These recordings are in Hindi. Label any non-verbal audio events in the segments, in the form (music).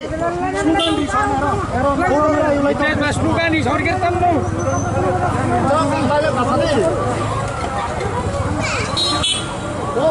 Slugandi sana ra. Ero slugandi sorry ketemu. Jangan balik kasane. Oh,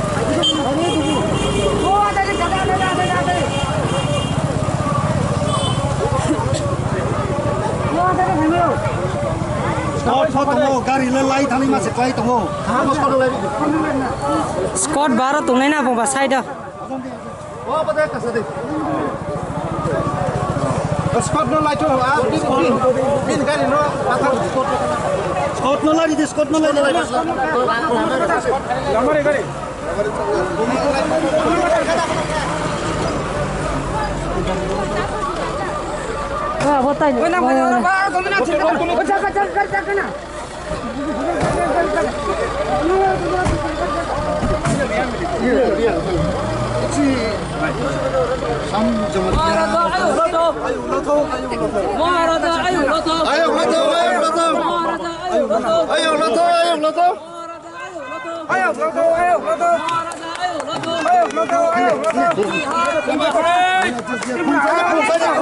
Spot no light oh, ah, pin pin pin kali no, patah spot. Scott नलाइ they Scott नलाइ they Vandana చక్కన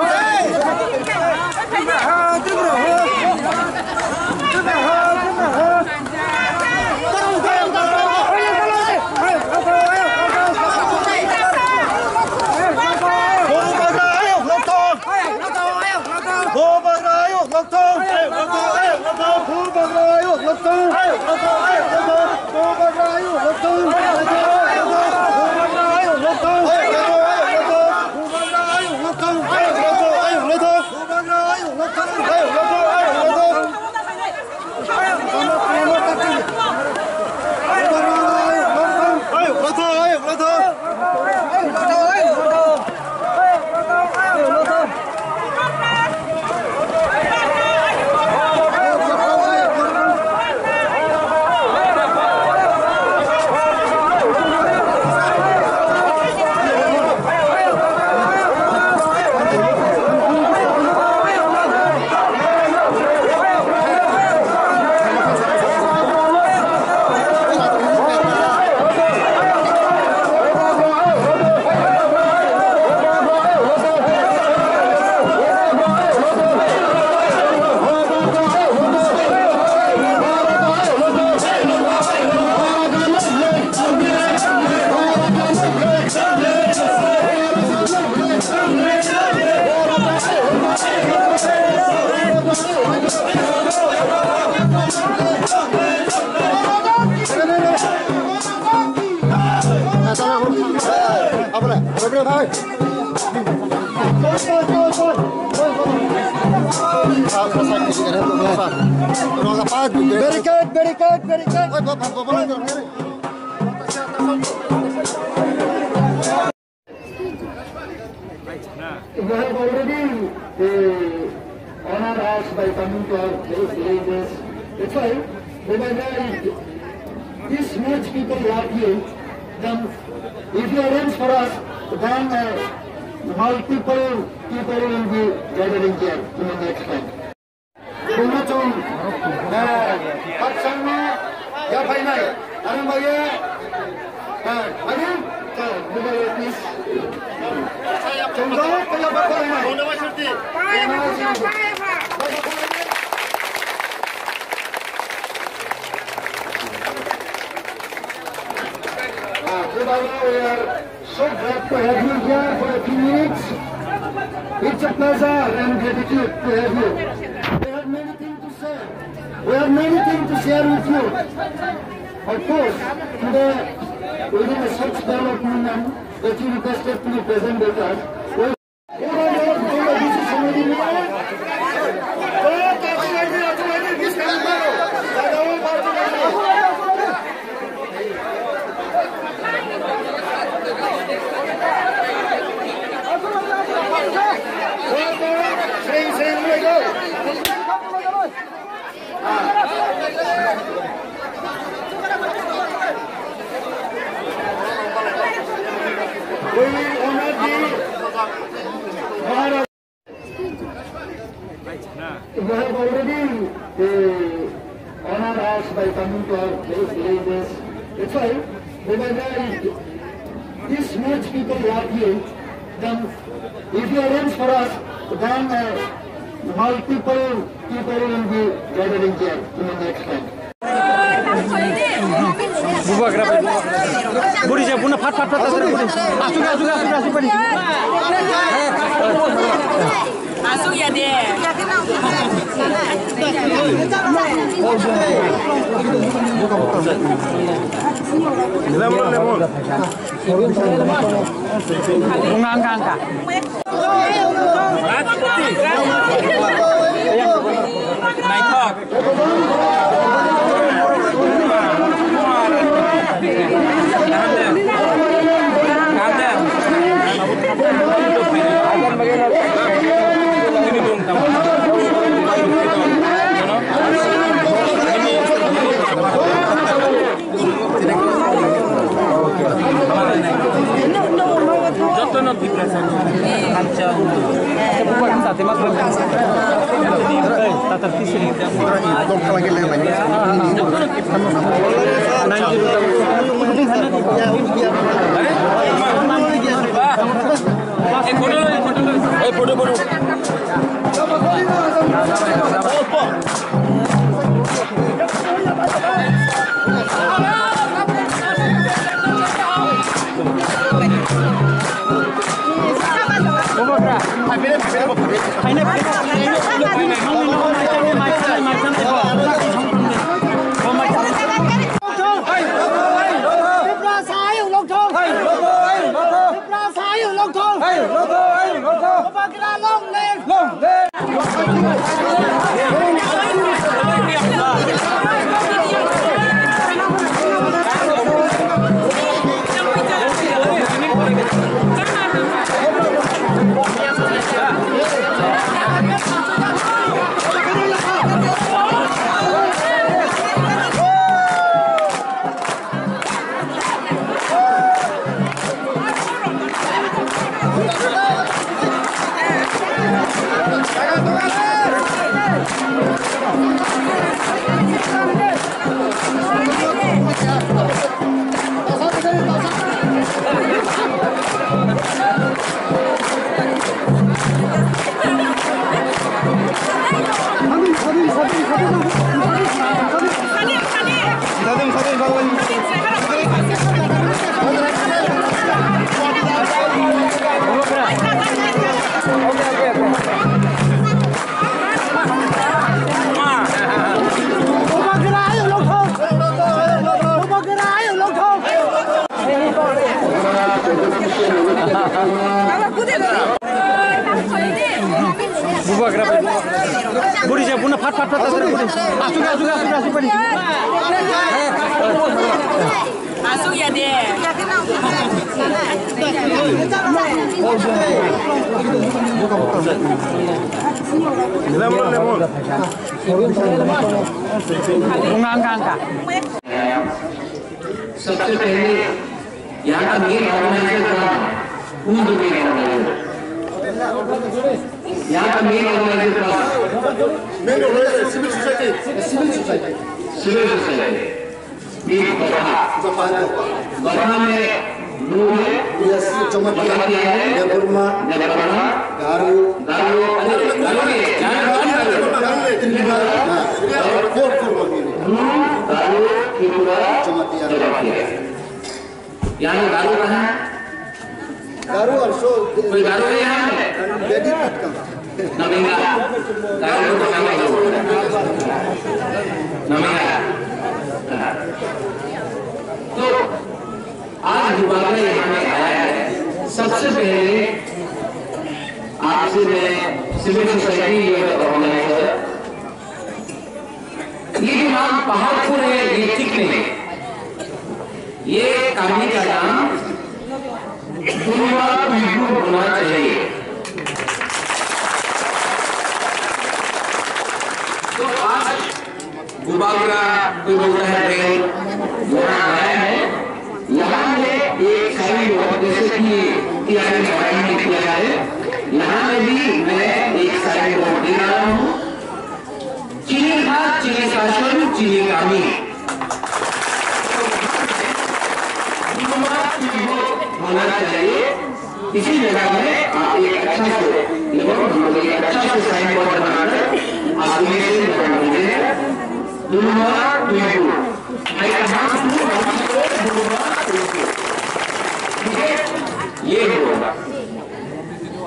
Hey! 这边喝这边喝这边喝这边喝这边喝倒倒倒倒哎呀倒倒倒倒倒倒哎呀倒倒倒倒倒倒倒倒倒倒倒倒倒倒倒倒倒 Very good, very good. We have already uh, honored us by coming to our place, ladies. That's why, whenever this much people love you, then if you arrange for us, then uh, multiple people will be gathering here in the next time. Bungatung, Patsangma, Yapainai, Arambaye, Ayam, Bumaya, please. Tunggu, kaya ba ko na? Uh, Kubala, we are so glad to have you here for a few minutes. It's a pleasure and gratitude to have you. We have many things to share with you. Of course, today, within a such development that you requested to be present with us, We have already uh, honored us by coming to our place, ladies. That's why, remember, this much people love you, then if you arrange for us, then uh, multiple people will be gathering here in the next time. बुढी चाहिँ पुनः फाट फाट फाट आसु आसु आसु आसु पनि Lemon, lemon. Enggak, enggak, enggak. My talk. Calm down. Calm down. 别别别！बुढी चाहिँ पुनः फाट फाट फाट आसु आसु आसु आसु पनि Masuk ya deh. bunga angka angka सबसे पहले यहाँ का मेन ऑर्गेनाइजर कौन था पूंज मेन ऑर्गेनाइजर यहाँ का मेन ऑर्गेनाइजर था सिविल सोसाइटी सिविल सोसाइटी एक बड़ा बड़ा में है जमातिया है जबरमा जबरमा दारू दारू में दारू यहाँ दारू कहाँ? है दारू और सो कोई दारू है यहाँ है बेटी पटका नमेगा। दारू को नमेगा। नमेगा। तो आज युवा यहाँ में आया है। सबसे पहले आपसे मैं सिविल सोसाइटी ये ऑर्गेनाइजर ये जो नाम पहाड़पुर है ये ठीक नहीं ये कहानी का नाम होना चाहिए। तो आज गुबागुरा कोई बोलता है ट्रेन यहाँ आया है। यहाँ में एक कहानी और जैसे कि किराने की कहानी किया जाए। यहाँ में भी मैं एक सारी रिपोर्ट दे रहा हूँ। चीनी भाग चीनी शासन चीनी कामी होना चाहिए इसी जगह में आप एक अच्छा से एक अच्छा से साइन बोर्ड बनाकर बनाएँगे मैं कहा है ये होगा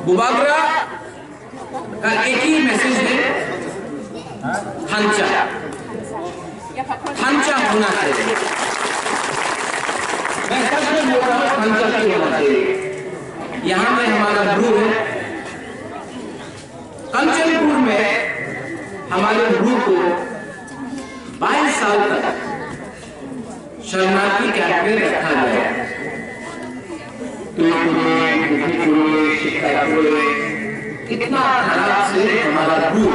बुबागरा का एक ही मैसेज है? हंचा। हंचा होना चाहिए। (laughs) मैं सच में बोल रहा हूँ हंचा क्यों चाहिए यहाँ में हमारा गुरु है। कंचनपुर में हमारे गुरु को 22 साल तक शरणार्थी कैंप में रखा गया। इतना खराब से हमारा गुरु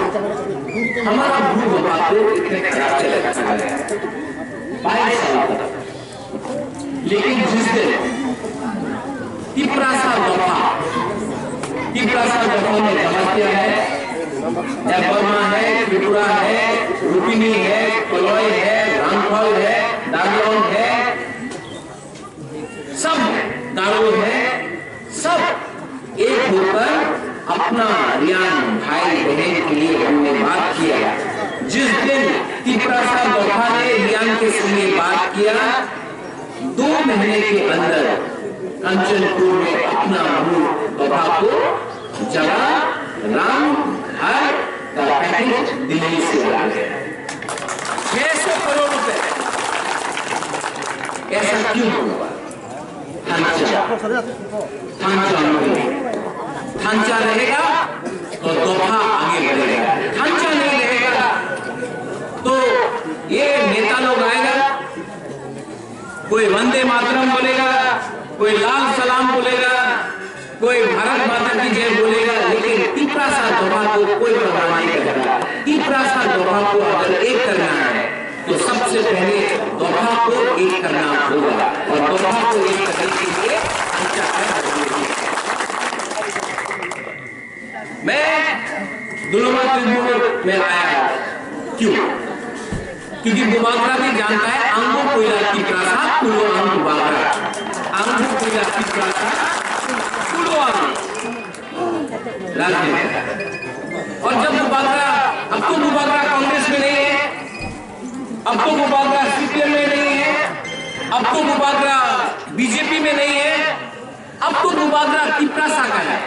हमारा गुरु बाबा को इतने खराब से रखा गया। बाईस साल। लेकिन जिस दिन तिपरासा दफ़ा तिपरासा दफ़ा में जमातिया है बर्मा है, त्रिपुरा है रुपिनी है, कलोई है, रामफल है दागलोन है सब गाड़ो है सब एक होकर अपना रियान भाई बहन के लिए हमने बात किया जिस दिन तिपरासा दफ़ा ने रियान के संगे बात किया दो महीने के अंदर कंचनपुर में अपना मूल बाबा को जगह राम हर का पैकेज दिल्ली से आ गया छह सौ करोड़ रुपए। ऐसा क्यों हुआ? नहीं थांचा रहेगा तो दफ़ा आगे बढ़ेगा। थांचा नहीं रहेगा। तो ये नेता लोग आएगा कोई वंदे मातरम बोलेगा, कोई लाल सलाम बोलेगा, कोई भारत माता की जय बोलेगा, लेकिन तिपरासा दफ़ा को कोई परवाह नहीं करेगा। तिपरासा दफ़ा को अगर एक करना है तो सबसे पहले दफ़ा को एक करना होगा। और दफ़ा को एक करने के लिए अच्छा मैं दुलमा में आया क्यों? क्योंकि बुबागरा भी जानता है अंगो कोयला की प्रासा कुलो अंग बुबागरा अंगो कोयला की प्रासा कुलो अंग राज्य और जब बुबागरा अब तो बुबागरा कांग्रेस में नहीं है, अब तो बुबागरा सीपीएम में नहीं है, अब तो बुबागरा बीजेपी में नहीं है, अब तो बुबागरा की प्रासा का है।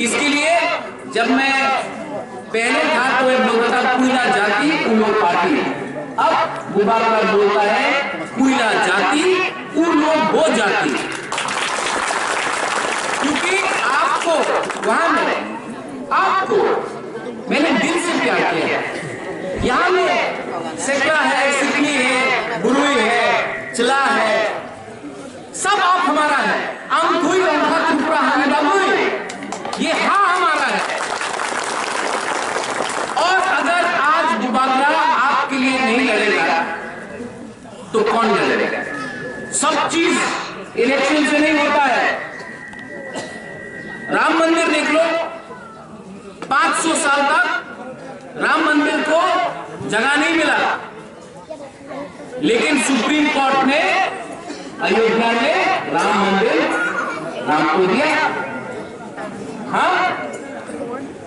इसके लिए जब मैं पहले था तो एक था कुइला जाति कुलो पार्टी। अब मुबारक बोलता है, कुइला जाति कुलो वो जाति। क्योंकि आपको, वहाँ में, आपको, मैंने दिल से प्यार किया यहाँ में, सेकड़ा है, सिकनी है गुरुई है चला है, सब आप हमारा है। हम कोई अंधा त्रिपुरा हमें बाबुई ये हाँ हमारा है और अगर आज बुबागरा आपके लिए नहीं लड़ेगा तो कौन लड़ेगा सब चीज़ इलेक्शन से नहीं होता है। राम मंदिर देख लो 500 साल तक राम मंदिर को जगह नहीं मिला। लेकिन सुप्रीम कोर्ट ने अयोध्या में राम मंदिर राम को दिया। हाँ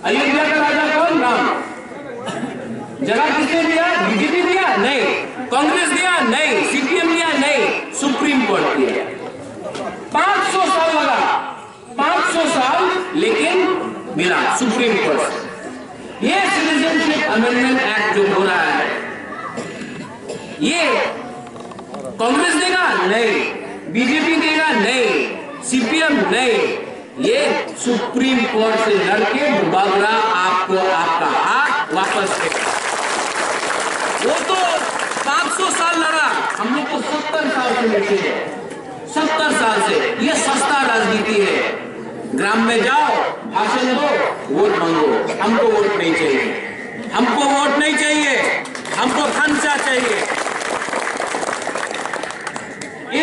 अयोध्या का राजा कौन? राम। जगह किसने दिया? बीजेपी दिया? नहीं। कांग्रेस दिया, नहीं। सीपीएम दिया, नहीं। सुप्रीम कोर्ट दिया। 500 साल लगा 500 साल, लेकिन मिला सुप्रीम कोर्ट। ये सिटीजनशिप अमेंडमेंट एक्ट जो हो रहा है, ये कांग्रेस देगा, नहीं। बीजेपी देगा, नहीं। सीपीएम, नहीं। ये सुप्रीम कोर्ट से लड़के मुबागरा आपको आपका हाथ वापस देगा। वो तो 500 साल लड़ा हम लोग को 70 साल से लड़के हैं। 70 साल से ये सस्ता राजनीति है। ग्राम में जाओ, भाषण दो, वोट मांगो। हमको वोट नहीं चाहिए। हमको वोट नहीं चाहिए। हमको खर्चा चाहिए।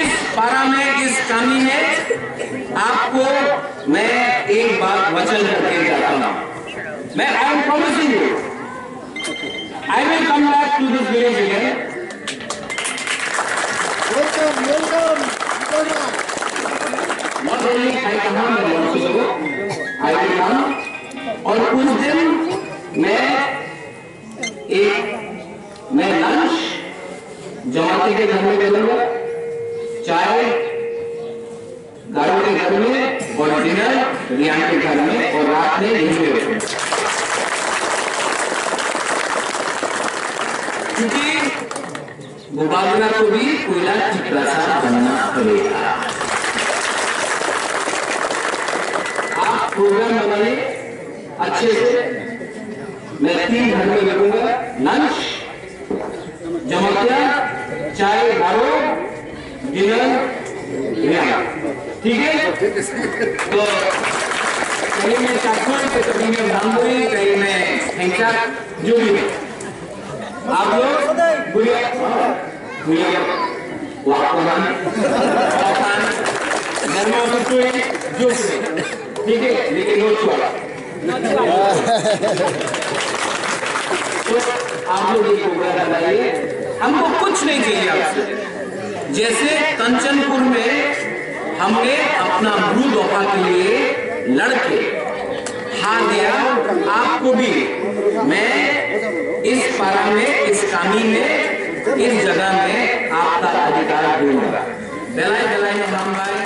इस पारा में इस कहानी में आपको मैं एक बात वचन करके जाता हूँ मैं I am promising you I will come back to this village again. Program बनाइए अच्छे से। मैं तीन घर में लगूँगा लंच जमकिया, चाय गारो डिनर ठीक है? तो कहीं मैं चाकू तो कहीं मैं बांगुरी कहीं मैं हेंचा जो भी आप लोग, बुढ़िया वाकमान वाकमान धर्म बटुए जो तो हमको कुछ नहीं चाहिए आपसे। जैसे कंचनपुर में हमने अपना मृद वफा के लिए लड़के हार दिया, आपको भी। मैं इस पारा में, इस कामी में, इस जगह में आपका अधिकार दूँगा। दलाई में हम गाए